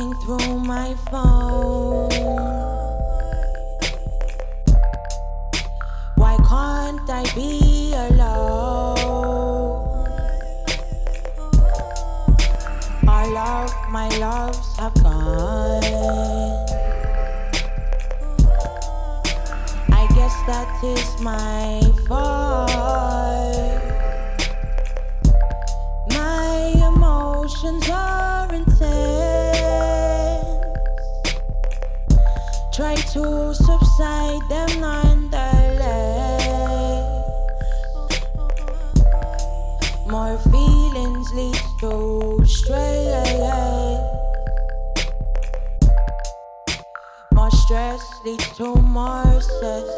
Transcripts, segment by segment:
through my phone. Why can't I be alone? All of my loves have gone. I guess that is my Try to subside them nonetheless. More feelings lead to stress. More stress leads to more stress.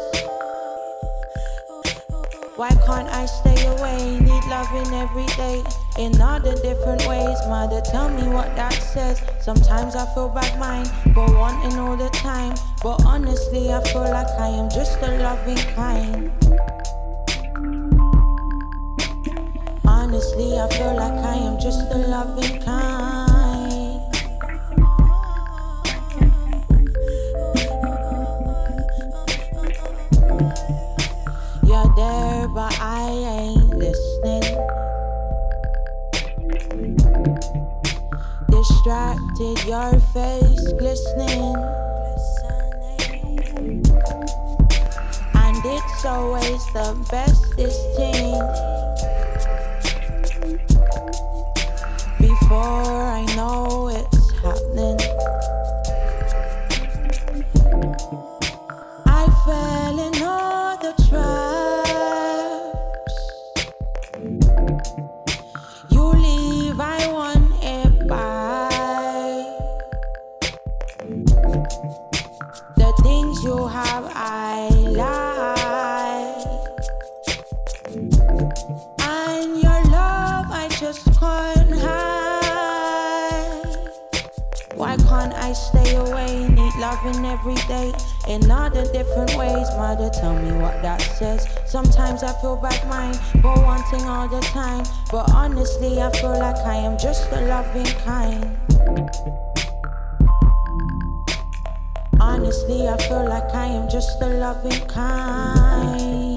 Why can't I stay away? Need loving every day in all the different ways. Mother, tell me what that says. Sometimes I feel bad mind for wanting all the time. But honestly, I feel like I am just a loving kind. Honestly, I feel like I am just a loving kind. Your face glistening. And it's always the thing. Can't. Why can't I stay away? Need loving every day in all the different ways. Mother, tell me what that says. Sometimes I feel bad mind for wanting all the time. But honestly, I feel like I am just a loving kind. Honestly, I feel like I am just a loving kind.